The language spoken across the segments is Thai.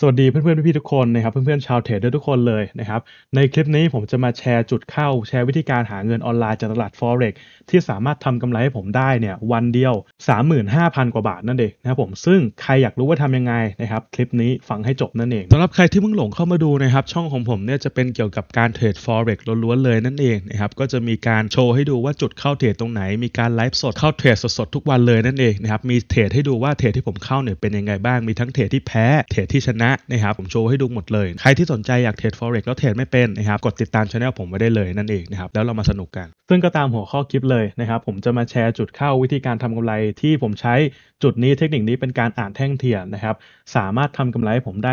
สวัสดีเพื่อนๆพี่ๆทุกคนนะครับเพื่อนๆชาวเทรดเดอร์ทุกคนเลยนะครับในคลิปนี้ผมจะมาแชร์จุดเข้า แชร์วิธีการหาเงินออนไลน์จากตลาด Forex ที่สามารถทำกำไรให้ผมได้เนี่ยวันเดียว 35,000 กว่าบาทนั่นเองนะครับผมซึ่งใครอยากรู้ว่าทำยังไงนะครับคลิปนี้ฟังให้จบนั่นเองสำหรับใครที่เพิ่งหลงเข้ามาดูนะครับช่องของผมเนี่ยจะเป็นเกี่ยวกับการเทรด Forex ล้วนๆเลยนั่นเองนะครับก็จะมีการโชว์ให้ดูว่าจุดเข้าเทรดตรงไหน มีการไลฟ์สดเข้าเทรดสดๆทุกวันเลยนั่นเองนะครับมีเทรดให้ดูว่าเทรดที่ผมเข้าเนี่ยเป็นยังไงบ้างมีทั้งเทรดที่แพ้เทรดที่ชนะนะครับผมโชว์ให้ดูหมดเลย ใครที่สนใจอยากเทรด forex แล้วเทรดไม่เป็นนะครับกดติดตามช anel ผมไว้ได้เลยนั่นเองนะครับแล้วเรามาสนุกกัน ซึ่งก็ตามหัวข้อคลิปเลยนะครับผมจะมาแชร์จุดเข้าวิธีการทำกำไรที่ผมใช้จุดนี้เทคนิคนี้เป็นการอ่านแท่งเทียนนะครับสามารถทำกำไรให้ผมได้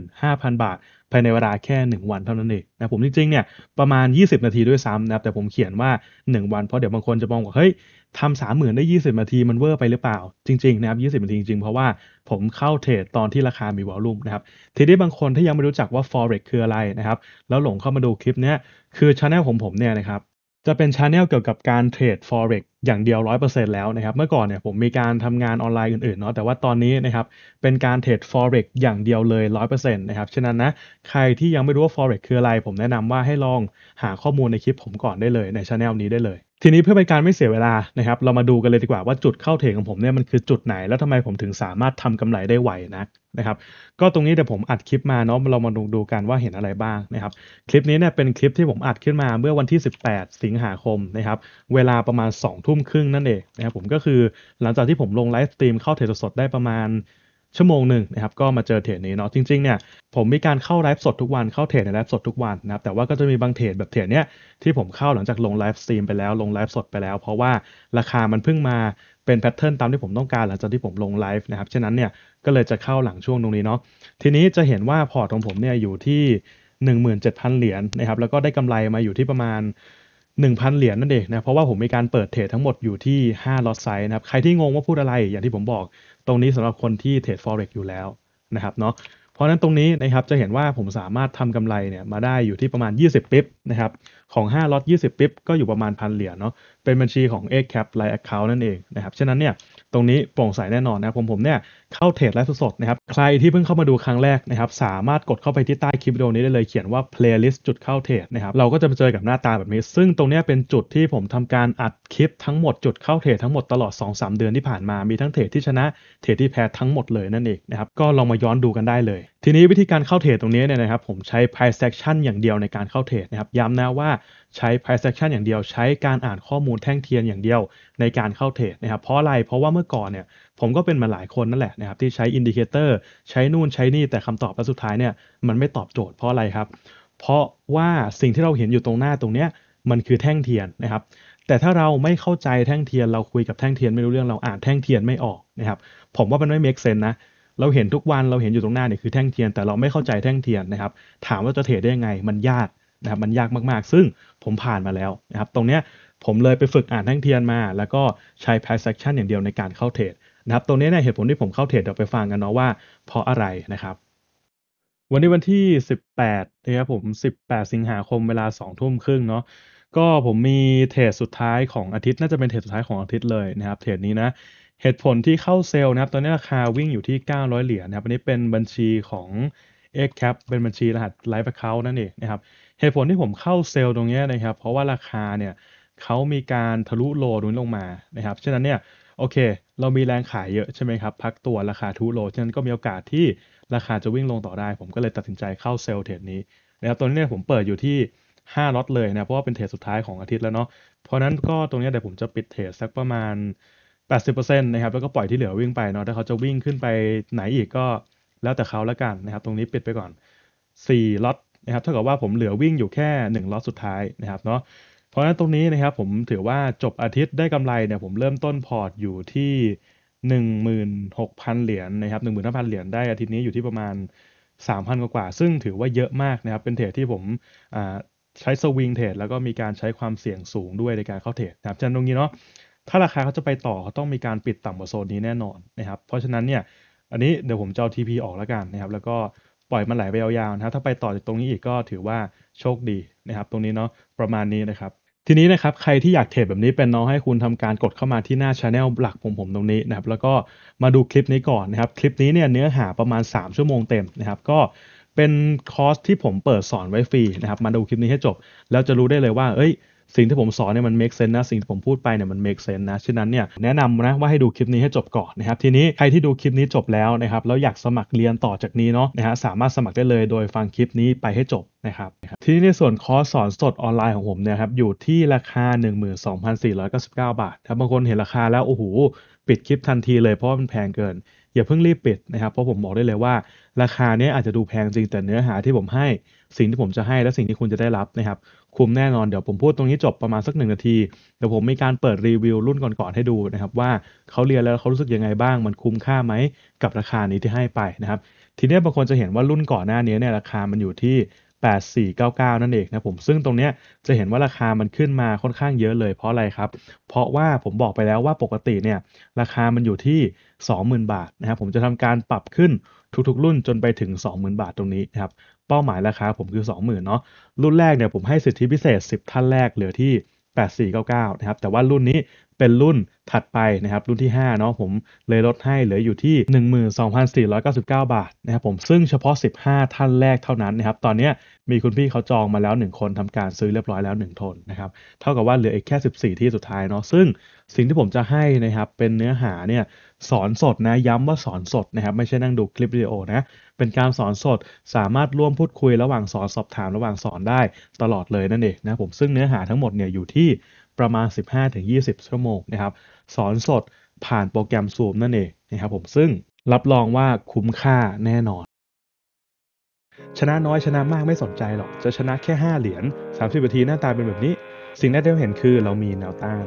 35,000 บาทภายในเวลาแค่ 1 วันเท่านั้นเองนะผมจริงๆเนี่ยประมาณ 20 นาทีด้วยซ้ำนะครับแต่ผมเขียนว่า 1 วันเพราะเดี๋ยวบางคนจะมองว่าเฮ้ย ทำสามหมื่นได้ 20 นาทีมันเวอร์ไปหรือเปล่า จริง ๆ นะครับ 20 นาทีจริง ๆ เพราะว่าผมเข้าเทรดตอนที่ราคามีวอลลุ่มนะครับ ทีนี้บางคนที่ยังไม่รู้จักว่า forex คืออะไรนะครับ แล้วหลงเข้ามาดูคลิปเนี้ยคือช anel ของผมเนี่ยนะครับจะเป็นช anel เกี่ยวกับการเทรด forex อย่างเดียว 100%แล้วนะครับ เมื่อก่อนเนี่ยผมมีการทำงานออนไลน์อื่นๆเนาะแต่ว่าตอนนี้นะครับเป็นการเทรด forex อย่างเดียวเลย 100%นะครับฉะนั้นนะใครที่ยังไม่รู้ว่า forex คืออะไร ผมแนะนำว่าให้ลองหาข้อมูลในคลิปผมก่อนได้เลยในช anel นี้ได้เลย ทีนี้เพื่อเป็นการไม่เสียเวลานะครับ เรามาดูกันเลยดีกว่าว่าจุดเข้าเทรดของผมเนี่ยมันคือจุดไหน แล้วทำไมผมถึงสามารถทำกำไรได้ไวนะนะครับ ก็ตรงนี้เดี๋ยวผมอัดคลิปมาเนาะเรามาดูดูกันว่าเห็นอะไรบ้างนะครับ คลิปนี้เนี่ยเป็นคลิปที่ผมอัดขึ้นมาเมื่อวันที่ 18 สิงหาคมนะครับ เวลาประมาณ2ทุ่มครึ่งนั่นเองนะครับผมก็คือหลังจากที่ผมลง livestream เข้าเทรดสดได้ประมาณ ชั่วโมงหนึ่งนะครับก็มาเจอเทรดนี้เนาะจริงๆเนี่ยผมมีการเข้าไลฟ์สดทุกวันเข้าเทรดในไลฟ์สดทุกวันนะครับแต่ว่าก็จะมีบางเทรดแบบเทรดเนี้ยที่ผมเข้าหลังจากลง livestream ไปแล้วลงไลฟ์สดไปแล้ว เพราะว่าราคามันเพิ่งมาเป็น pattern ตามที่ผมต้องการหลังจากที่ผมลงไลฟ์นะครับฉะนั้นเนี่ยก็เลยจะเข้าหลังช่วงตรงนี้เนาะทีนี้จะเห็นว่าพอร์ตของผมเนี่ยอยู่ที่ 17,000 เหรียญนะครับแล้วก็ได้กำไรมาอยู่ที่ประมาณ 1,000 เหรียญนั่นเองนะเพราะว่าผมมีการเปิดเทรดทั้งหมดอยู่ที่5 lot size นะครับใครที่งงว่าพูดอะไรอย่างที่ผมบอก ตรงนี้สำหรับคนที่เทรด forex อยู่แล้วนะครับเนาะเพราะฉะนั้นตรงนี้นะครับจะเห็นว่าผมสามารถทำกำไรเนี่ยมาได้อยู่ที่ประมาณ 20 pip นะครับ ของ5ล็อต20 pip ก็อยู่ประมาณพันเหรียญเนาะเป็นบัญชีของ x cap Line Account นั่นเองนะครับฉะนั้นเนี่ยตรงนี้โปร่งใสแน่นอนนะครับผมผมเนี่ยเข้าเทรดไลฟ์สดๆนะครับใครที่เพิ่งเข้ามาดูครั้งแรกนะครับสามารถกดเข้าไปที่ใต้คลิปวิดีโอนี้ได้เลยเขียนว่า playlist จุดเข้าเทรดนะครับเราก็จะไปเจอกับหน้าตาแบบนี้ ซึ่งตรงนี้เป็นจุดที่ผมทำการอัดคลิปทั้งหมดจุดเข้าเทรดทั้งหมดตลอด 2-3 เดือนที่ผ่านมามีทั้งเทรดที่ชนะเทรดที่แพ้ทั้งหมดเลยนั่นเองนะครับก็ลองมาย้อนดูกันได้เลย ทีนี้วิธีการเข้าเทรดตรงนี้เนี่ยนะครับผมใช้ price action อย่างเดียวในการเข้าเทรดนะครับย้ำนะว่าใช้ price action อย่างเดียว ใช้การอ่านข้อมูลแท่งเทียนอย่างเดียวในการเข้าเทรดนะครับเพราะอะไรเพราะว่าเมื่อก่อนเนี่ยผมก็เป็นมาหลายคนนั่นแหละนะครับที่ใช้ indicator ใช้นู่นใช้นี่แต่คำตอบแล้วสุดท้ายเนี่ยมันไม่ตอบโจทย์เพราะอะไรครับ เพราะว่าสิ่งที่เราเห็นอยู่ตรงหน้าตรงเนี้ยมันคือแท่งเทียนนะครับแต่ถ้าเราไม่เข้าใจแท่งเทียนเราคุยกับแท่งเทียนไม่รู้เรื่องเราอ่านแท่งเทียนไม่ออกนะครับผมว่ามันไม่ make sense นะ เราเห็นทุกวันเราเห็นอยู่ตรงหน้าเนี่ยคือแท่งเทียนแต่เราไม่เข้าใจแท่งเทียนนะครับ ถามว่าจะเทรดได้ยังไงมันยากนะครับมันยากมากๆ ซึ่งผมผ่านมาแล้วนะครับ ตรงเนี้ยผมเลยไปฝึกอ่านแท่งเทียนมา แล้วก็ใช้ price action อย่างเดียวในการเข้าเทรดนะครับตรงนี้เนี่ยเหตุผลที่ผมเข้าเทรดเดี๋ยวไปฟังกันเนาะว่าเพราะอะไรนะครับ วันนี้วันที่ 18นะครับผม 18 สิงหาคมเวลา2ทุ่มครึ่งเนาะก็ผมมีเทรดสุดท้ายของอาทิตย์น่าจะเป็นเทรดสุดท้ายของอาทิตย์เลยนะครับเทรดนี้นะ เหตุผลที่เข้าเซลล์นะครับ ตอนนี้ราคาวิ่งอยู่ที่ 900 เหรียญนะครับ อันนี้เป็นบัญชีของ x cap เป็นบัญชีรหัส Live Account นั่นเองนะครับ เหตุผลที่ผมเข้าเซลล์ตรงนี้นะครับ เพราะว่าราคาเนี่ยเขามีการทะลุโลตรงนี้ลงมานะครับ ฉะนั้นเนี่ยโอเค เรามีแรงขายเยอะใช่ไหมครับ พักตัวราคาทูโล ฉะนั้นก็มีโอกาสที่ราคาจะวิ่งลงต่อได้ ผมก็เลยตัดสินใจเข้าเซลล์เทรดนี้นะครับตอนนี้เนี่ยผมเปิดอยู่ที่5ล็อตเลยนะ เพราะว่าเป็นเทรดสุดท้ายของอาทิตย์แล้วเนาะ เพราะนั้นก็ตรงนี้เดี๋ยวผมจะปิดเทรดสักประมาณ 80%นะครับแล้วก็ปล่อยที่เหลือวิ่งไปเนาะถ้าเขาจะวิ่งขึ้นไปไหนอีกก็แล้วแต่เขาแล้วกันนะครับตรงนี้ปิดไปก่อน 4ล็อตนะครับเท่ากับว่าผมเหลือวิ่งอยู่แค่ 1ล็อตสุดท้ายนะครับเนาะเพราะฉะนั้นตรงนี้นะครับผมถือว่าจบอาทิตย์ได้กำไรเนี่ยผมเริ่มต้นพอร์ตอยู่ที่ 16,000 เหรียญนะครับ15,000 เหรียญได้อาทิตย์นี้อยู่ที่ประมาณ 3,000 กว่าซึ่งถือว่าเยอะมากนะครับเป็นเทรดที่ผมใช้สวิงเทรดแล้วก็มีการใช้ความเสี่ยงสูงด้วยในการเข้าเทรดนะครับฉะนั้นตรงนี้เนาะ ถ้าราคาเขาจะไปต่อเขาต้องมีการปิดต่ำกว่าโซนนี้แน่นอนนะครับ เพราะฉะนั้นเนี่ยอันนี้เดี๋ยวผมจะเอา TP ออกแล้วกันนะครับ แล้วก็ปล่อยมันไหลไปยาวๆนะครับ ถ้าไปต่อจากตรงนี้อีกก็ถือว่าโชคดีนะครับ ตรงนี้เนาะประมาณนี้นะครับ ทีนี้นะครับใครที่อยากเทรดแบบนี้เป็นน้องให้คุณทำการกดเข้ามาที่หน้าช anel หลักผมผมตรงนี้นะครับ แล้วก็มาดูคลิปนี้ก่อนนะครับ คลิปนี้เนี่ยเนื้อหาประมาณ 3 ชั่วโมงเต็มนะครับ ก็เป็นคอร์สที่ผมเปิดสอนไว้ฟรีนะครับ มาดูคลิปนี้ให้จบ แล้วจะรู้ได้เลยว่า เอ้ย สิ่งที่ผมสอนเนี่ยมัน make sense นะ สิ่งที่ผมพูดไปเนี่ยมัน make sense นะ ฉะนั้นเนี่ยแนะนำนะว่าให้ดูคลิปนี้ให้จบก่อนนะครับ ทีนี้ใครที่ดูคลิปนี้จบแล้วนะครับแล้วอยากสมัครเรียนต่อจากนี้เนาะนะฮะสามารถสมัครได้เลยโดยฟังคลิปนี้ไปให้จบนะครับทีนี้ในส่วนคอร์สสอนสดออนไลน์ของผมเนี่ยครับอยู่ที่ราคา 12,499 บาทถ้าบางคนเห็นราคาแล้วโอ้โหปิดคลิปทันทีเลยเพราะมันแพงเกิน อย่าเพิ่งรีบปิดนะครับเพราะผมบอกได้เลยว่า ราคาเนี้ยอาจจะดูแพงจริงแต่เนื้อหาที่ผมให้ สิ่งที่ผมจะให้และสิ่งที่คุณจะได้รับนะครับคุ้มแน่นอนเดี๋ยวผมพูดตรงนี้จบประมาณสักหนึ่งนาทีเดี๋ยวผมมีการเปิดรีวิวรุ่นก่อนๆให้ดูนะครับว่าเขาเรียนแล้วเขารู้สึกยังไงบ้าง มันคุ้มค่าไหมกับราคานี้ที่ให้ไปนะครับทีนี้บางคนจะเห็นว่ารุ่นก่อนหน้านี้เนี่ยราคามันอยู่ที่ 8499 นั่นเองนะผมซึ่งตรงเนี้ยจะเห็นว่าราคามันขึ้นมาค่อนข้างเยอะเลยเพราะอะไรครับ เพราะว่าผมบอกไปแล้วว่าปกติเนี่ยราคามันอยู่ที่ 20,000 บาทนะครับผมจะทำการปรับขึ้นทุกๆ รุ่นจนไปถึง 20,000 บาทตรงนี้นะครับเป้าหมายราคาผมคือ 20,000เนาะรุ่นแรกเนี่ยผมให้สิทธิพิเศษ 10 ท่านแรกเหลือที่ 8499 นะครับแต่ว่ารุ่นนี้ เป็นรุ่นถัดไปนะครับรุ่นที่5เนาะผมเลยลดให้เหลืออยู่ที่ 12,499 บาทนะครับผมซึ่งเฉพาะ 15 ท่านแรกเท่านั้นนะครับตอนนี้มีคุณพี่เขาจองมาแล้ว 1 คนทำการซื้อเรียบร้อยแล้ว 1 ทนนะครับเท่ากับว่าเหลืออีกแค่ 14 ที่สุดท้ายเนาะซึ่งสิ่งที่ผมจะให้นะครับเป็นเนื้อหาเนี่ยสอนสดนะย้ำว่าสอนสดนะครับไม่ใช่นั่งดูคลิปวิดีโอนะเป็นการสอนสดสามารถร่วมพูดคุยระหว่างสอนสอบถามระหว่างสอนได้ตลอดเลยนั่นเองนะผมซึ่งเนื้อหาทั้งหมดเนี่ยอยู่ที่ ประมาณ 15-20 ชั่วโมงนะครับสอนสดผ่านโปรแกรม Zoom นั่นเองนะครับผมซึ่งรับรองว่าคุ้มค่าแน่นอน ชนะน้อยชนะมากไม่สนใจหรอก จะชนะแค่ 5 เหรียญ 30นาทีหน้าตาเป็นแบบนี้ สิ่งแรกที่เราเห็นคือเรามีแนวต้าน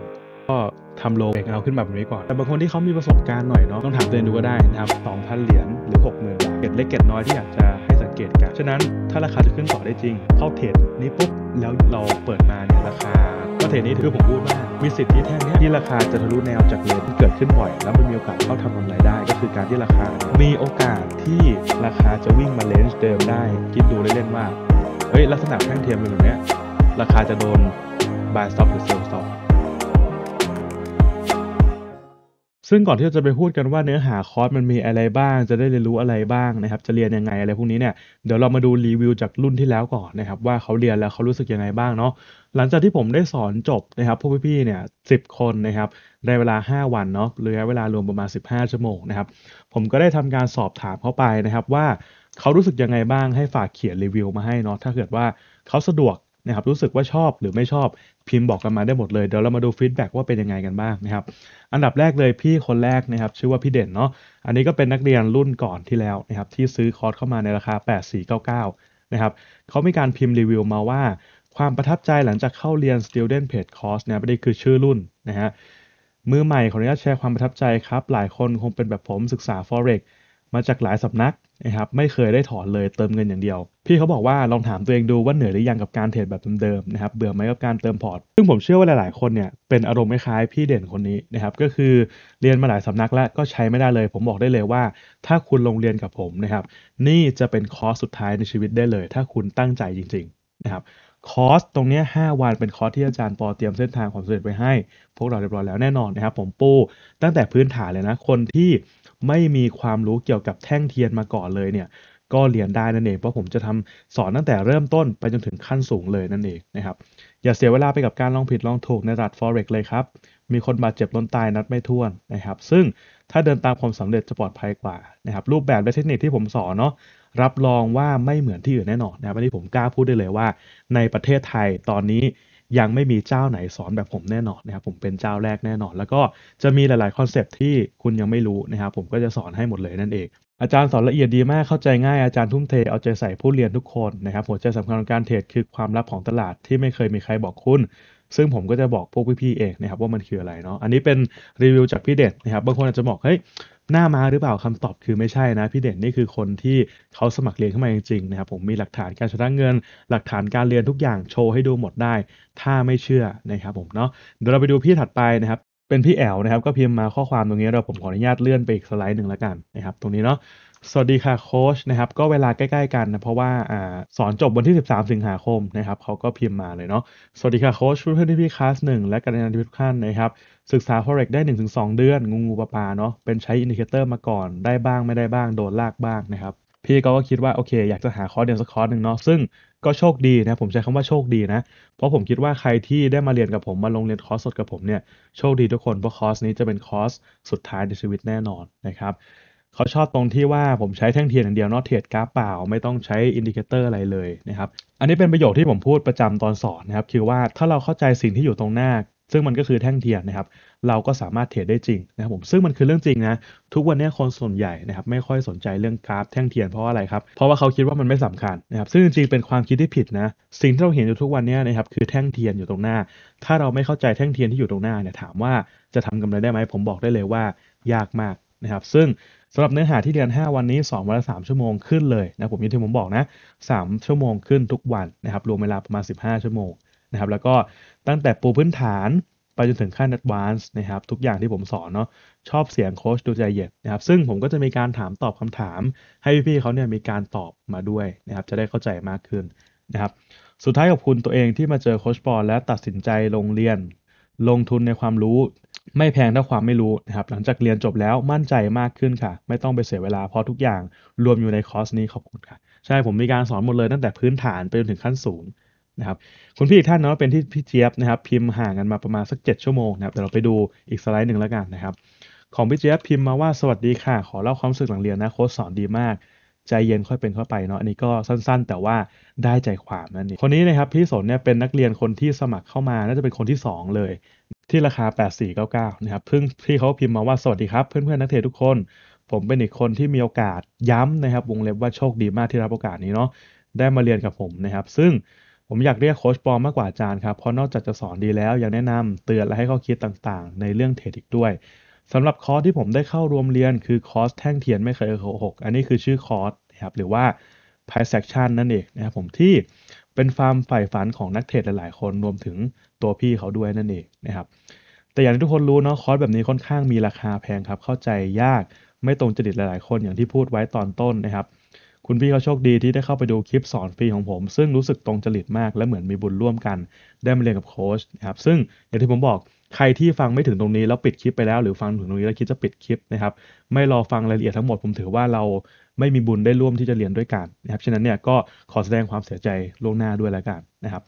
ก็ทำโลเบรกเอาขึ้นมาแบบนี้ก่อน แต่บางคนที่เขามีประสบการณ์หน่อยเนาะต้องถามตัวเองดูก็ได้นะครับ2,000 เหรียญหรือ 60,000บาทเก็ดเล็กเก็ดน้อยที่อยากจะให้ เกตกัน ฉะนั้นถ้าราคาจะขึ้นต่อได้จริง เข้าเทรดนี้ปุ๊บ แล้วเราเปิดมาเนี่ยราคา ก็เทรดนี้ถือผมพูดว่ามีสิทธิ์ที่แท่งนี้ที่ราคาจะทะลุแนวจากเลนที่เกิดขึ้นบ่อย แล้วมันมีโอกาสเข้าทำกำไรได้ ก็คือการที่ราคา มีโอกาสที่ราคาจะวิ่งมาเลนส์เดิมได้ คิดดูเล่นๆว่าเฮ้ยลักษณะแท่งเทียมเป็นแบบนี้ราคาจะโดน buy stop หรือ sell stop ซึ่งก่อนที่เราจะไปพูดกันว่าเนื้อหาคอร์สมันมีอะไรบ้าง จะได้เรียนรู้อะไรบ้างนะครับ จะเรียนยังไงอะไรพวกนี้เนี่ยเดี๋ยวเรามาดูรีวิวจากรุ่นที่แล้วก่อนนะครับว่าเขาเรียนแล้วเขารู้สึกยังไงบ้างเนาะหลังจากที่ผมได้สอนจบนะครับพวกพี่ๆเนี่ยสิคนนะครับในเวลา 5 วันเนาะระยะเวลารวมประมาณ 15 ชั่วโมงนะครับผมก็ได้ทำการสอบถามเขาไปนะครับว่าเขารู้สึกยังไงบ้างให้ฝากเขียนรีวิวมาให้เนาะถ้าเกิดว่าเขาสะดวก นะครับรู้สึกว่าชอบหรือไม่ชอบพิมพ์บอกกันมาได้หมดเลยเดี๋ยวเรามาดู feedback ว่าเป็นยังไงกันบ้างนะครับอันดับแรกเลยพี่คนแรกนะครับชื่อว่าพี่เด่นเนาะอันนี้ก็เป็นนักเรียนรุ่นก่อนที่แล้วนะครับที่ซื้อคอร์สเข้ามาในราคา 8499นะครับเขามีการพิมพ์รีวิวมาว่า ความประทับใจหลังจากเข้าเรียน student page course เนี่ยไม่ได้คือชื่อรุ่นนะฮะมือใหม่ขออนุญาตแชร์ความประทับใจครับ หลายคนคงเป็นแบบผมศึกษา forex มาจากหลายสำนักนะครับไม่เคยได้ถอนเลยเติมเงินอย่างเดียว พี่เขาบอกว่าลองถามตัวเองดูว่าเหนื่อยหรือยังกับการเทรดแบบเดิมๆนะครับเบื่อไหมกับการเติมพอร์ต ซึ่งผมเชื่อว่าหลายๆคนเนี่ยเป็นอารมณ์คล้ายพี่เด่นคนนี้นะครับก็คือเรียนมาหลายสำนักแล้วก็ใช้ไม่ได้เลย ผมบอกได้เลยว่า ถ้าคุณลงเรียนกับผมนะครับนี่จะเป็นคอร์สสุดท้ายในชีวิตได้เลย ถ้าคุณตั้งใจจริงๆนะครับคอร์สตรงนี้ 5 วันเป็นคอร์สที่อาจารย์ปอเตรียมเส้นทางความสำเร็จไว้ให้ พวกเราเรียบร้อยแล้วแน่นอนนะครับผมปูตั้งแต่พื้นฐานเลยนะ คนที่ ไม่มีความรู้เกี่ยวกับแท่งเทียนมาก่อนเลยเนี่ยก็เรียนได้นั่นเอง เพราะผมจะทำสอนตั้งแต่เริ่มต้นไปจนถึงขั้นสูงเลยนั่นเองนะครับอย่าเสียเวลาไปกับการลองผิดลองถูกในตลาด forex เลยครับ มีคนบาดเจ็บล้มตายนับไม่ถ้วนนะครับ ซึ่งถ้าเดินตามความสำเร็จจะปลอดภัยกว่านะครับรูปแบบและเทคนิคที่ผมสอนเนาะรับรองว่าไม่เหมือนที่อื่นแน่นอนนะครับอันนี้ผมกล้าพูดได้เลยว่า ในประเทศไทยตอนนี้ ยังไม่มีเจ้าไหนสอนแบบผมแน่นอนนะครับผมเป็นเจ้าแรกแน่นอน แล้วก็จะมีหลาย ๆ คอนเซปที่คุณยังไม่รู้นะครับผมก็จะสอนให้หมดเลยนั่นเองอาจารย์สอนละเอียดดีมากเข้าใจง่ายอาจารย์ทุ่มเทเอาใจใส่ผู้เรียนทุกคนนะครับหัวใจสำคัญของการเทรดคือความลับของตลาดที่ไม่เคยมีใครบอกคุณ ซึ่งผมก็จะบอกพวกพี่ๆเองนะครับว่ามันคืออะไรเนาะอันนี้เป็นรีวิวจากพี่เด็ดนะครับบางคนอาจจะบอกเฮ้ย หน้ามาหรือเปล่าคำตอบคือไม่ใช่นะพี่เด่นนี่คือคนที่เขาสมัครเรียนเข้ามาจริงๆนะครับผมมีหลักฐานการชำระเงิน หลักฐานการเรียนทุกอย่างโชว์ให้ดูหมดได้ ถ้าไม่เชื่อนะครับผมเนาะเดี๋ยวเราไปดูพี่ถัดไปนะครับเป็นพี่แอลนะครับก็พิมพ์มาข้อความตรงนี้เราผมขออนุญาตเลื่อนไปอีกสไลด์หนึ่งแล้วกันนะครับตรงนี้เนาะ สวัสดีค่ะโค้ชนะครับก็เวลาใกล้ ๆ กันนะเพราะว่าอ่าสอนจบวันที่ 13 สิงหาคมนะครับเขาก็พิมพ์มาเลยเนาะสวัสดีค่ะโค้ชเพื่อนๆที่พี่คลาสหนึ่งและกัลยาณมิตรทุกท่านนะครับศึกษา forex ได้ 1-2 เดือน งูงูปลาปลาเนาะเป็นใช้ indicator มาก่อนได้บ้างไม่ได้บ้างโดนลากบ้างนะครับพี่ก็คิดว่าโอเค อยากจะหาคอร์สเรียนสักคอร์สหนึ่งเนาะซึ่งก็โชคดีนะผมใช้คำว่าโชคดีนะ เพราะผมคิดว่าใครที่ได้มาเรียนกับผมมาลงเรียนคอร์สสดกับผมเนี่ยโชคดีทุกคนเพราะคอร์สนี้จะเป็นคอร์สสุดท้ายในชีวิตแน่นอนนะครับ เขาชอบตรงที่ว่าผมใช้แท่งเทียนอย่างเดียวเนาะเทรดกราฟเปล่า ไม่ต้องใช้ indicator อะไรเลยนะครับ อันนี้เป็นประโยคที่ผมพูดประจำตอนสอนนะครับคือว่าถ้าเราเข้าใจสิ่งที่อยู่ตรงหน้า ซึ่งมันก็คือแท่งเทียนนะครับ เราก็สามารถเทรดได้จริงนะครับผมซึ่งมันคือเรื่องจริงนะทุกวันนี้คนส่วนใหญ่นะครับไม่ค่อยสนใจเรื่องกราฟแท่งเทียนเพราะอะไรครับเพราะว่าเขาคิดว่ามันไม่สำคัญนะครับซึ่งจริงๆเป็นความคิดที่ผิดนะสิ่งที่เราเห็นอยู่ทุกวันนี้นะครับคือแท่งเทียนอยู่ตรงหน้า ถ้าเราไม่เข้าใจแท่งเทียนที่อยู่ตรงหน้าเนี่ยถามว่าจะทำกำไรได้ไหมผมบอกได้เลยว่ายากมากนะครับซึ่ง สำหรับเนื้อหาที่เรียน 5 วันนี้ 2 วันละ 3 ชั่วโมงขึ้นเลยนะอย่างที่ผมบอกนะ 3 ชั่วโมงขึ้นทุกวันนะครับรวมเวลาประมาณ 15 ชั่วโมงนะครับแล้วก็ตั้งแต่ปูพื้นฐานไปจนถึงขั้น advance นะครับทุกอย่างที่ผมสอนเนาะชอบเสียงโค้ชดูใจเย็นนะครับซึ่งผมก็จะมีการถามตอบคำถาม ให้พี่ๆเขาเนี่ยมีการตอบมาด้วยนะครับจะได้เข้าใจมากขึ้นนะครับสุดท้ายขอบคุณตัวเองที่มาเจอโค้ชปอลและตัดสินใจลงเรียน ลงทุนในความรู้ ไม่แพงเท่าความไม่รู้นะครับหลังจากเรียนจบแล้วมั่นใจมากขึ้นค่ะ ไม่ต้องไปเสียเวลาเพราะทุกอย่างรวมอยู่ในคอร์สนี้ขอบคุณค่ะใช่ผมมีการสอนหมดเลยตั้งแต่พื้นฐานไปจนถึงขั้นสูงนะครับคุณพี่อีกท่านเนาะเป็นที่พี่เจี๊ยบนะครับ พิมพ์ห่างกันมาประมาณสัก 7 ชั่วโมงนะครับเดี๋ยวเราไปดูอีกสไลด์หนึ่งแล้วกันนะครับ ของพี่เจี๊ยบพิมพ์มาว่าสวัสดีค่ะ ขอเล่าความรู้สึกหลังเรียนนะโค้ชสอนดีมากใจเย็นค่อยเป็นค่อยไปเนาะอันนี้ก็สั้นๆ แต่ว่าได้ใจความนั่นเองคนนี้นะครับพี่สนเนี่ยเป็นนักเรียนคนที่สมัครเข้ามาน่าจะเป็นคนที่ 2 เลย ที่ราคา 8499 นะครับเพิ่งพี่เขาพิมพ์มาว่าสวัสดีครับเพื่อนๆนักเทรดทุกคน ผมเป็นอีกคนที่มีโอกาสย้ำนะครับ วงเล็บว่าโชคดีมากที่รับโอกาสนี้เนาะได้มาเรียนกับผมนะครับ ซึ่งผมอยากเรียกโค้ชปอมมากกว่าอาจารย์ครับ เพราะนอกจากจะสอนดีแล้ว ยังแนะนำเตือนและให้ข้อคิดต่างๆ ในเรื่องเทรดอีกด้วยสำหรับคอร์สที่ผมได้เข้าร่วมเรียนคือคอร์สแท่งเทียนไม่เคยโกหกอันนี้คือชื่อคอร์สนะครับหรือว่า price action นั่นเองนะครับผมที่ เป็นฟาร์มใฝ่ฝันของนักเทรดหลาย ๆ คนรวมถึงตัวพี่เขาด้วยนั่นเองนะครับแต่อย่างที่ทุกคนรู้เนาะคอร์สแบบนี้ค่อนข้างมีราคาแพงครับ เข้าใจยากไม่ตรงจริตหลาย ๆ คนอย่างที่พูดไว้ตอนต้นนะครับ คุณพี่เขาโชคดีที่ได้เข้าไปดูคลิปสอนฟรีของผม ซึ่งรู้สึกตรงจริตมากและเหมือนมีบุญร่วมกัน ได้มาเรียนกับโค้ชนะครับซึ่งอย่างที่ผมบอกใครที่ฟังไม่ถึงตรงนี้แล้วปิดคลิปไปแล้ว หรือฟังถึงตรงนี้แล้วคิดจะปิดคลิปนะครับไม่รอฟังรายละเอียดทั้งหมดผมถือว่าเราไม่มีบุญได้ร่วมที่จะเรียนด้วยกันนะครับฉะนั้นเนี่ยก็ขอแสดงความเสียใจล่วงหน้าด้วยแล้วกันนะครับ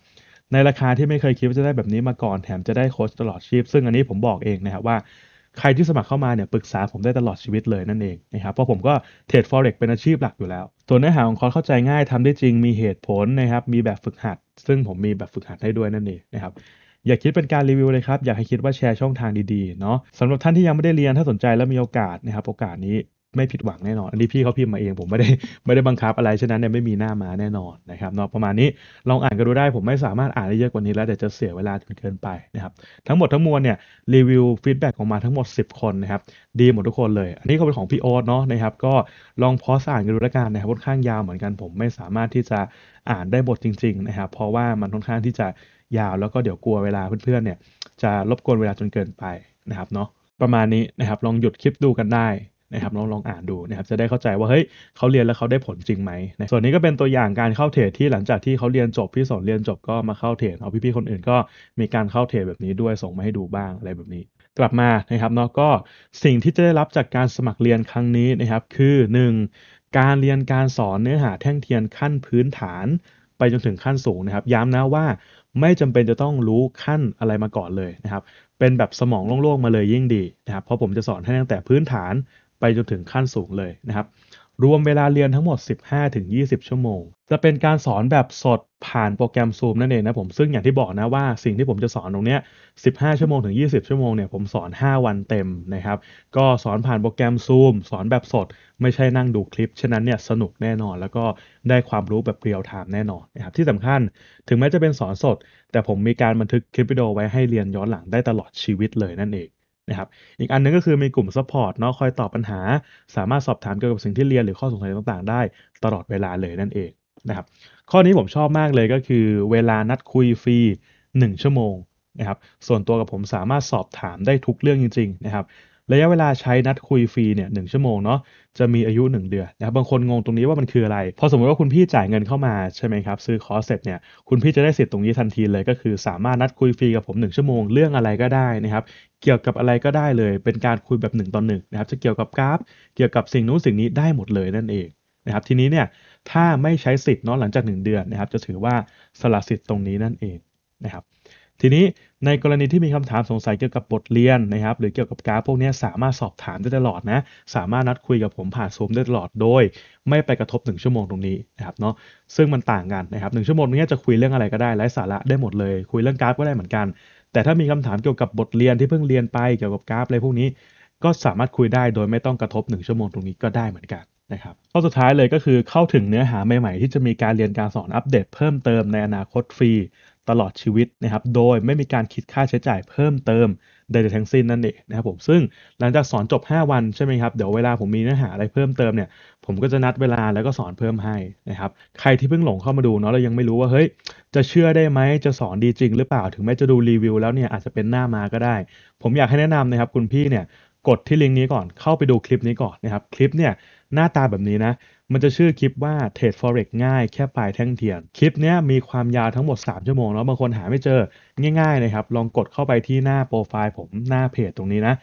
ในราคาที่ไม่เคยคิดว่าจะได้แบบนี้มาก่อนแถมจะได้โค้ชตลอดชีพ ซึ่งอันนี้ผมบอกเองนะครับว่าใครที่สมัครเข้ามาเนี่ยปรึกษาผมได้ตลอดชีวิตเลยนั่นเองนะครับเพราะผมก็เทรด forex เป็นอาชีพหลักอยู่แล้วตัวเนื้อหาของคอร์สเข้าใจง่ายทำได้จริงมีเหตุผลนะครับมีแบบฝึกหัด ซึ่งผมมีแบบฝึกหัดให้ด้วยนั่นเองนะครับ อย่าคิดเป็นการรีวิวเลยครับ อยากให้คิดว่าแชร์ช่องทางดีๆเนาะสำหรับท่านที่ยังไม่ได้เรียนถ้าสนใจแล้วมีโอกาสนะครับโอกาสนี้ไม่ผิดหวังแน่นอน อันนี้พี่เขาพิมพ์มาเองผมไม่ได้ไม่ได้บังคับอะไร ฉะนั้นเนี่ยไม่มีหน้าม้าแน่นอนนะครับเนาะประมาณนี้ลองอ่านกันดูได้ผมไม่สามารถอ่านได้เยอะกว่านี้แล้วเดี๋ยวจะเสียเวลาจนเกินไปนะครับทั้งหมดทั้งมวลเนี่ยรีวิว feedback ออกมาทั้งหมด 10 คนนะครับดีหมดทุกคนเลย อันนี้ก็เป็นของพี่โอ๊ตเนาะนะครับก็ลอง pause อ่านกันดูแล้วกันนะครับค่อนข้างยาวเหมือนกันผมไม่สามารถที่จะอ่านได้หมดจริงๆนะครับเพราะว่ามันค่อนข้างที่จะ ยาว แล้วก็เดี๋ยวกลัวเวลาเพื่อนๆเนี่ยจะรบกวนเวลาจนเกินไปนะครับเนาะประมาณนี้นะครับลองหยุดคลิปดูกันได้นะครับลองลองอ่านดูนะครับจะได้เข้าใจว่าเฮ้ยเขาเรียนแล้วเขาได้ผลจริงไหมนะส่วนนี้ก็เป็นตัวอย่างการเข้าเทรดที่หลังจากที่เขาเรียนจบพี่สอนเรียนจบก็มาเข้าเทรดเอาพี่ๆคนอื่นก็มีการเข้าเทรดแบบนี้ด้วยส่งมาให้ดูบ้างอะไรแบบนี้ กลับมานะครับเนาะก็สิ่งที่จะได้รับจากการสมัครเรียนครั้งนี้นะครับคือ 1. การเรียนการสอนเนื้อหาแท่งเทียนขั้นพื้นฐาน ไปจนถึงขั้นสูงนะครับ ย้ำนะว่า ไม่จำเป็นจะต้องรู้ขั้นอะไรมาก่อนเลยนะครับ เป็นแบบสมองโล่งๆมาเลยยิ่งดีนะครับ เพราะผมจะสอนให้ตั้งแต่พื้นฐานไปจนถึงขั้นสูงเลยนะครับ รวมเวลาเรียนทั้งหมด 15-20 ชั่วโมง จะเป็นการสอนแบบสดผ่านโปรแกรม Zoom นั่นเองนะผม ซึ่งอย่างที่บอกนะว่าสิ่งที่ผมจะสอนตรงเนี้ย 15 ชั่วโมงถึง 20 ชั่วโมงเนี่ยผมสอน 5 วันเต็มนะครับ ก็สอนผ่านโปรแกรม Zoom สอนแบบสด ไม่ใช่นั่งดูคลิป ฉะนั้นเนี่ยสนุกแน่นอน แล้วก็ได้ความรู้แบบ real time แน่นอนนะครับ ที่สำคัญถึงแม้จะเป็นสอนสด แต่ผมมีการบันทึกคลิปวิดีโอไว้ให้เรียนย้อนหลังได้ตลอดชีวิตเลยนั่นเอง นะครับอีกอันนึงก็คือมีกลุ่ม support เนาะคอยตอบปัญหา สามารถสอบถามเกี่ยวกับสิ่งที่เรียนหรือข้อสงสัยต่างๆ ได้ตลอดเวลาเลยนั่นเองนะครับข้อนี้ผมชอบมากเลยก็คือ เวลานัดคุยฟรี 1 ชั่วโมงนะครับส่วนตัวกับผมสามารถสอบถามได้ทุกเรื่องจริงๆนะครับระยะเวลาใช้นัดคุยฟรีเนี่ยหนึ่งชั่วโมงเนาะจะมีอายุ 1 เดือนนะครับบางคนงงตรงนี้ว่ามันคืออะไร พอสมมติว่าคุณพี่จ่ายเงินเข้ามาใช่ไหมครับซื้อคอร์สเสร็จเนี่ยคุณพี่จะได้สิทธิ์ตรงนี้ทันทีเลยก็คือสามารถนัดคุยฟรีกับผม 1 ชั่วโมงเรื่องอะไรก็ได้นะครับ เกี่ยวกับอะไรก็ได้เลย เป็นการคุยแบบ1ต่อหนึ่งนะครับ จะเกี่ยวกับกราฟ เกี่ยวกับสิ่งนู้นสิ่งนี้ได้หมดเลยนั่นเองนะครับ ทีนี้เนี่ยถ้าไม่ใช้สิทธิ์เนาะหลังจาก 1 เดือนนะครับ จะถือว่าสละสิทธิ์ตรงนี้นั่นเองนะครับ ทีนี้ในกรณีที่มีคำถามสงสัยเกี่ยวกับบทเรียนนะครับ หรือเกี่ยวกับกราฟพวกนี้สามารถสอบถามได้ตลอดนะ สามารถนัดคุยกับผมผ่านซูมได้ตลอดโดย ไม่ไปกระทบ 1 ชั่วโมงตรงนี้นะครับเนาะซึ่งมันต่างกันนะครับหชั่วโมงนี้จะคุยเรื่องอะไรก็ได้ไร้สาระได้หมดเลย คุยเรื่องกราฟก็ได้เหมือนกัน แต่ถ้ามีคำถามเกี่ยวกับบทเรียนที่เพิ่งเรียนไปเกี่ยวกับกราฟอะไรพวกนี้ ก็สามารถคุยได้โดยไม่ต้องกระทบ 1 ชั่วโมงตรงนี้ก็ได้เหมือนกันนะครับข้อสุดท้ายเลยก็คือเข้าถึงเนื้อหาใหม่ๆ ที่จะมีการเรียนการสอนอัปเดตเพิ่มเติมในอนาคตฟรีตลอดชีวิตนะครับ โดยไม่มีการคิดค่าใช้จ่ายเพิ่มเติม ใดๆทั้งสิ้นนั่นเองนะครับผมซึ่งหลังจากสอนจบ 5 วันใช่ไหมครับเดี๋ยวเวลาผมมีเนื้อหาอะไรเพิ่มเติมเนี่ยผมก็จะนัดเวลาแล้วก็สอนเพิ่มให้นะครับใครที่เพิ่งหลงเข้ามาดูเนาะเรายังไม่รู้ว่าเฮ้ยจะเชื่อได้ไหมจะสอนดีจริงหรือเปล่าถึงแม้จะดูรีวิวแล้วเนี่ยอาจจะเป็นหน้ามาก็ได้ ผมอยากให้แนะนำนะครับคุณพี่เนี่ย กดที่ลิงก์นี้ก่อนเข้าไปดูคลิปนี้ก่อนนะครับคลิปเนี่ยหน้าตาแบบนี้นะ มันจะชื่อคลิปว่าเทรด forex ง่ายแค่ปลายแท่งเทียน คลิปนี้มีความยาวทั้งหมด 3 ชั่วโมงแล้วบางคนหาไม่เจอง่ายๆนะครับ ลองกดเข้าไปที่หน้าโปรไฟล์ผมหน้าเพจตรงนี้นะ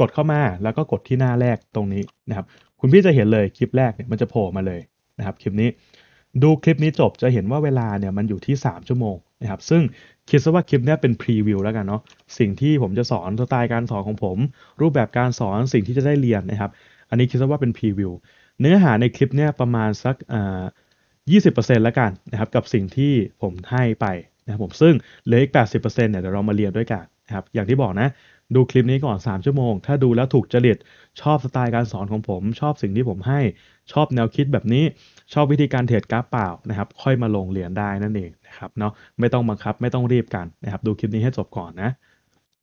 กดเข้ามาแล้วก็กดที่หน้าแรกตรงนี้นะครับ คุณพี่จะเห็นเลยคลิปแรกเนี่ยมันจะโผล่มาเลยนะครับคลิปนี้ ดูคลิปนี้จบจะเห็นว่าเวลาเนี่ยมันอยู่ที่ 3 ชั่วโมงนะครับซึ่งคิดซะว่าคลิปนี้เป็นพรีวิวแล้วกันเนาะสิ่งที่ผมจะสอนสไตล์การสอนของผม รูปแบบการสอนสิ่งที่จะได้เรียนนะครับ อันนี้คิดซะว่าเป็นพรีวิวเนื้อหาในคลิปเนี่ยประมาณสักอ่า20%แล้วกันนะครับกับสิ่งที่ผมให้ไปนะครับผมซึ่งเหลืออีก 80%เนี่ยเดี๋ยวเรามาเรียนด้วยกันนะครับอย่างที่บอกนะดูคลิปนี้ก่อน 3 ชั่วโมง ถ้าดูแล้วถูกจริต ชอบสไตล์การสอนของผม ชอบสิ่งที่ผมให้ ชอบแนวคิดแบบนี้ ชอบวิธีการเทรดกราฟเปล่านะครับ ค่อยมาลงเรียนได้นั่นเองนะครับเนาะไม่ต้องบังคับไม่ต้องรีบกันนะครับ ดูคลิปนี้ให้จบก่อนนะ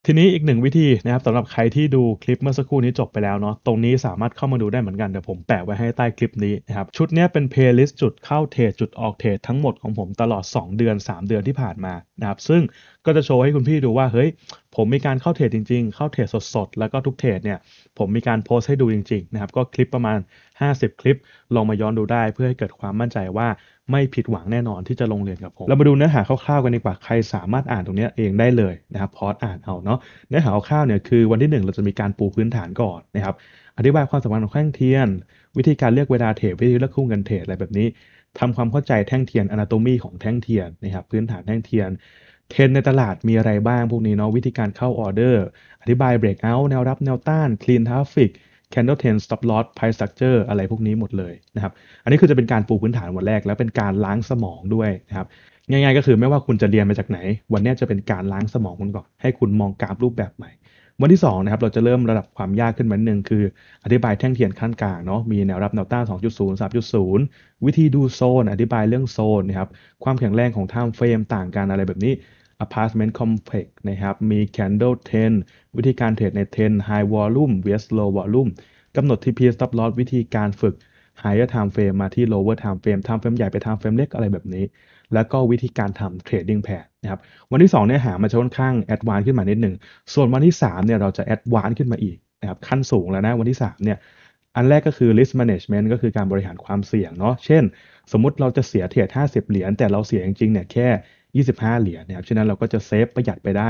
ทีนี้อีกหนึ่งวิธีนะครับสำหรับใครที่ดูคลิปเมื่อสักครู่นี้จบไปแล้วเนาะตรงนี้สามารถเข้ามาดูได้เหมือนกัน เดี๋ยวผมแปะไว้ให้ใต้คลิปนี้นะครับชุดนี้เป็น playlist จุดเข้าเทรดจุดออกเทรดทั้งหมดของผมตลอด 2 เดือน 3 เดือนที่ผ่านมานะครับซึ่งก็จะโชว์ให้คุณพี่ดูว่าเฮ้ยผมมีการเข้าเทรดจริง ๆ เข้าเทรดสดๆ แล้วก็ทุกเทรดเนี่ยผมมีการโพสต์ให้ดูจริงๆนะครับก็คลิปประมาณ 50 คลิปลองมาย้อนดูได้เพื่อให้เกิดความมั่นใจว่า ไม่ผิดหวังแน่นอนที่จะลงเรียนกับผม เรามาดูเนื้อหาคร่าวๆกันดีกว่า ใครสามารถอ่านตรงนี้เองได้เลยนะครับพอดอ่านเอาเนาะ เนื้อหาคร่าวๆเนี่ยคือวันที่ 1 เราจะมีการปูพื้นฐานก่อนนะครับ อธิบายความสำคัญของแท่งเทียน วิธีการเลือกเวลาเทรดวิธีเลือกคู่เงินเทรดอะไรแบบนี้ทำความเข้าใจแท่งเทียน anatomy ของแท่งเทียนนะครับ พื้นฐานแท่งเทียน เทรนในตลาดมีอะไรบ้างพวกนี้เนาะ วิธีการเข้าออเดอร์ อธิบาย breakout แนวรับแนวต้าน clean traffic candle trend stop loss price structure อะไรพวกนี้หมดเลยนะครับอันนี้คือจะเป็นการปูพื้นฐานวันแรก แล้วเป็นการล้างสมองด้วยนะครับง่ายๆก็คือไม่ว่าคุณจะเรียนมาจากไหน วันนี้จะเป็นการล้างสมองคุณก่อน ให้คุณมองกราฟรูปแบบใหม่วันที่2นะครับเราจะเริ่มระดับความยากขึ้นมาหนึ่งคือ อธิบายแท่งเทียนขั้นกลางเนาะมีแนวรับแนวต้าน 2.0 3.0 วิธีดูโซน อธิบายเรื่องโซนนะครับความแข็งแรงของ time frame ต่างกันอะไรแบบนี้ Apartment Complex นะครับ มี Candle 10 วิธีการเทรดใน 10 High Volume vs Low Volume กำหนด TP Stop Loss วิธีการฝึก Higher Time Frame มาที่ Lower Time Frame Time Frame ใหญ่ไป Time Frame เล็กอะไรแบบนี้ แล้วก็วิธีการทำ Trading Pair นะครับ วันที่ 2 เนี่ยหามาจะค่อนข้าง Advanced ขึ้นมานิดหนึ่ง ส่วนวันที่ 3 เนี่ยเราจะ Advanced ขึ้นมาอีกนะครับขั้นสูงแล้วนะวันที่ 3 เนี่ยอันแรกก็คือ risk management ก็คือการบริหารความเสี่ยงเนาะ เช่น สมมุติเราจะเสียเทรด50 เหรียญ แต่เราเสียจริงๆเนี่ยแค่ 25 เหรียญนะครับฉะนั้นเราก็จะเซฟประหยัดไปได้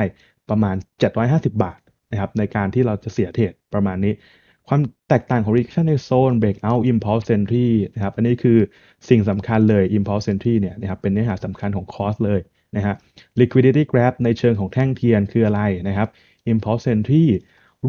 ประมาณ 750 บาทนะครับในการที่เราจะเสียเทรดประมาณนี้ ความแตกต่างของ reaction ในโซน breakout impulse entry นะครับอันนี้คือสิ่งสำคัญเลย impulse entry เนี่ยนะครับเป็นเนื้อหาสำคัญของคอร์สเลยนะฮะ liquidity grab ในเชิงของแท่งเทียนคืออะไรนะครับ impulse entry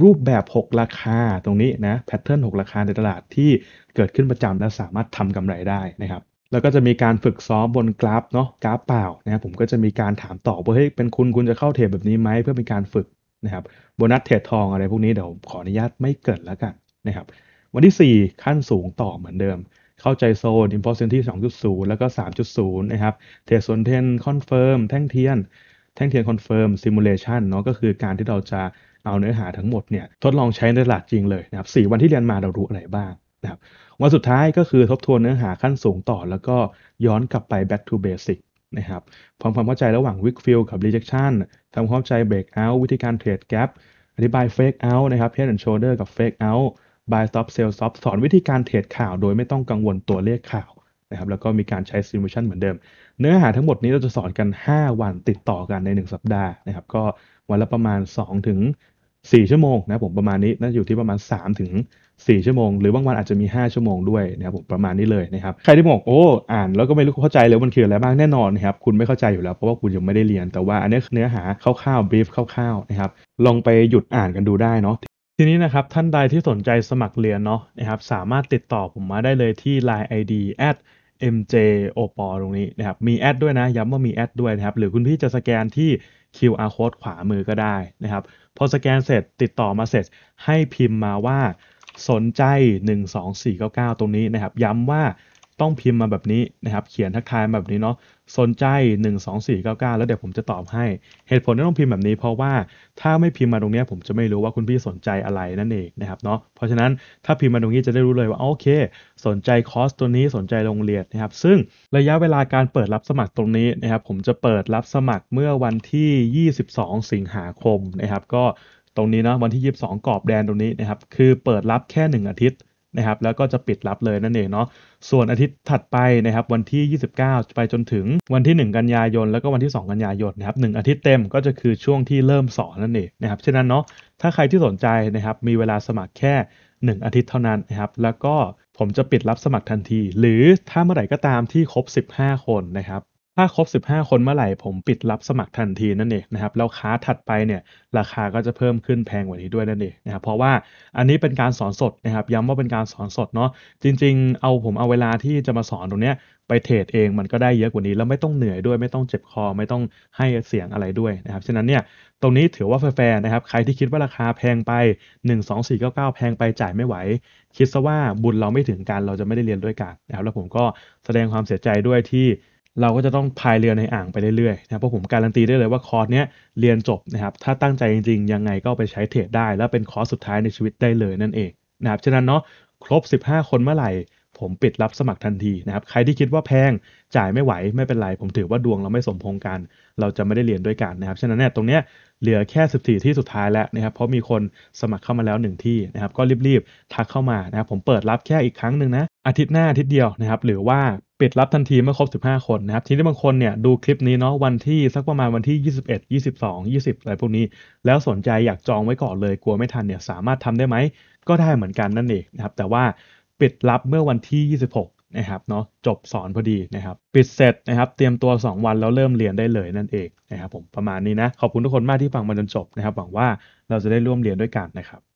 รูปแบบ 6 ราคาตรงนี้นะแพทเทิร์น6 ราคาในตลาดที่เกิดขึ้นประจำและสามารถทำกำไรได้นะครับ แล้วก็จะมีการฝึกซ้อมบนกราฟเนาะกราฟเปล่านะครับผมก็จะมีการถามตอบว่าเฮ้ยเป็นคุณคุณจะเข้าเทรดแบบนี้ไหมเพื่อเป็นการฝึกนะครับโบนัสเทรดทองอะไรพวกนี้เดี๋ยวขออนุญาตไม่เกิดแล้วกันนะครับวันที่ 4 ขั้นสูงต่อเหมือนเดิม เข้าใจโซน i m p o r t a n t ที่2.0 แล้วก็ 3.0 นะครับเทรดโซน trend confirm แท่งเทียน แท่งเทียน confirm simulation เนาะก็คือการที่เราจะเอาเนื้อหาทั้งหมดเนี่ยทดลองใช้ในตลาดจริงเลยนะครับ 4 วันที่เรียนมาเรารู้อะไรบ้าง นะครับวันสุดท้ายก็คือทบทวนเนื้อหาขั้นสูงต่อ แล้วก็ย้อนกลับไป back to basic นะครับความความเข้าใจระหว่าง wick fill กับ rejection ทำความเข้าใจ breakout วิธีการเทรด gap อธิบาย fake out นะครับ head and shoulder กับ fake out buy stop sell stop สอนวิธีการเทรดข่าวโดยไม่ต้องกังวลตัวเลขข่าวนะครับแล้วก็มีการใช้ simulation เหมือนเดิม เนื้อหาทั้งหมดนี้เราจะสอนกัน 5 วันติดต่อกันใน 1 สัปดาห์นะครับก็วันละประมาณ2ถึง4ชั่วโมงนะผมประมาณนี้น่าจะอยู่ที่ประมาณ3ถึง 4 ชั่วโมง หรือบางวันอาจจะมี 5 ชั่วโมงด้วยนะครับผมประมาณนี้เลยนะครับใครที่บอกโอ้อ่านแล้วก็ไม่รู้เข้าใจเลยมันคืออะไรบ้างแน่นอนนะครับคุณไม่เข้าใจอยู่แล้วเพราะว่าคุณยังไม่ได้เรียน แต่ว่าอันนี้เนื้อหาคร่าวๆ brief คร่าวๆนะครับลองไปหยุดอ่านกันดูได้เนาะทีนี้นะครับท่านใดที่สนใจสมัครเรียนเนาะนะครับสามารถติดต่อผมมาได้เลยที่ line id at mj o p o ตรงนี้นะครับมีแอดด้วยนะ ย้ำว่ามีแอดด้วยนะครับ หรือคุณพี่จะสแกนที่ QR code ขวามือก็ได้นะครับ พอสแกนเสร็จติดต่อมาเสร็จให้พิมพ์มาว่า สนใจ 12499 ตรงนี้นะครับ ย้ำว่าต้องพิมพ์มาแบบนี้นะครับ เขียนทักทายแบบนี้เนาะ สนใจ 12499 แล้วเดี๋ยวผมจะตอบให้ เหตุผลที่ต้องพิมพ์แบบนี้ เพราะว่าถ้าไม่พิมพ์มาตรงนี้ผมจะไม่รู้ว่าคุณพี่สนใจอะไรนั่นเองนะครับเนาะ เพราะฉะนั้นถ้าพิมพ์มาตรงนี้จะได้รู้เลยว่าโอเค สนใจคอร์สตัวนี้ สนใจโรงเรียนนะครับ ซึ่งระยะเวลาการเปิดรับสมัครตรงนี้นะครับ ผมจะเปิดรับสมัครเมื่อวันที่ 22 สิงหาคมนะครับ ก็ ตรงนี้เนาะวันที่ 22 กรอบแดนตรงนี้นะครับคือเปิดรับแค่ 1 อาทิตย์นะครับแล้วก็จะปิดรับเลยนั่นเองเนาะส่วนอาทิตย์ถัดไปนะครับวันที่ 29 ไปจนถึงวันที่ 1 กันยายน แล้วก็วันที่ 2 กันยายนนะครับ1อาทิตย์เต็มก็จะคือช่วงที่เริ่มสอนนั่นเองนะครับฉะนั้นเนาะถ้าใครที่สนใจนะครับมีเวลาสมัครแค่ 1 อาทิตย์เท่านั้นนะครับแล้วก็ผมจะปิดรับสมัครทันที หรือถ้าเมื่อไหร่ก็ตามที่ครบ 15 คนนะครับ ถ้าครบ 15 คนเมื่อไหร่ผมปิดรับสมัครทันทีนั่นเองนะครับแล้วค้าถัดไปเนี่ยราคาก็จะเพิ่มขึ้นแพงกว่านี้ด้วยนั่นเองนะครับเพราะว่าอันนี้เป็นการสอนสดนะครับย้ำว่าเป็นการสอนสดเนาะจริง ๆ เอาผมเอาเวลาที่จะมาสอนตรงเนี้ยไปเทรดเองมันก็ได้เยอะกว่านี้ แล้วไม่ต้องเหนื่อยด้วยไม่ต้องเจ็บคอไม่ต้องให้เสียงอะไรด้วยนะครับฉะนั้นเนี่ยตรงนี้ถือว่าแฟร์นะครับ ใครที่คิดว่าราคาแพงไป 1 2 4 9 9 แพงไปจ่ายไม่ไหว คิดซะว่าบุญเราไม่ถึงกันเราจะไม่ได้เรียนด้วยกันนะครับแล้วผมก็แสดงความเสียใจด้วยที่ เราก็จะต้องพายเรือในอ่างไปเรื่อยๆนะครับเพราะผมการันตีได้เลยว่าคอร์สเนี้ยเรียนจบนะครับถ้าตั้งใจจริงๆ ยังไงก็ไปใช้เทรดได้ แล้วเป็นคอร์สสุดท้ายในชีวิตได้เลยนั่นเองนะครับฉะนั้นเนาะครบ 15 คนเมื่อไหร่ ผมปิดรับสมัครทันทีนะครับใครที่คิดว่าแพงจ่ายไม่ไหวไม่เป็นไร ผมถือว่าดวงเราไม่สมพงกัน เราจะไม่ได้เรียนด้วยกันนะครับฉะนั้นเนี่ยตรงเนี้ยเหลือแค่ 14 ที่สุดท้ายแล้วนะครับเพราะมีคนสมัครเข้ามาแล้ว 1 ที่นะครับก็รีบๆทักเข้ามานะครับผมเปิดรับแค่อีกครั้งหนึ่งนะอาทิตย์หน้าอาทิตย์เดียวนะครับหรือว่า ปิดรับทันทีเมื่อครบ 15 คนนะครับ ทีนี้บางคนเนี่ยดูคลิปนี้เนาะวันที่สักประมาณวันที่ 21 22 20 อะไรพวกนี้ แล้วสนใจอยากจองไว้ก่อนเลยกลัวไม่ทันเนี่ยสามารถทำได้ไหม ก็ได้เหมือนกันนั่นเองนะครับ แต่ว่าปิดรับเมื่อวันที่ 26นะครับเนาะจบสอนพอดีนะครับ ปิดเสร็จนะครับ เตรียมตัว 2 วันแล้วเริ่มเรียนได้เลยนั่นเองนะครับผมประมาณนี้นะ ขอบคุณทุกคนมากที่ฟังมาจนจบนะครับหวังว่าเราจะได้ร่วมเรียนด้วยกันนะครับ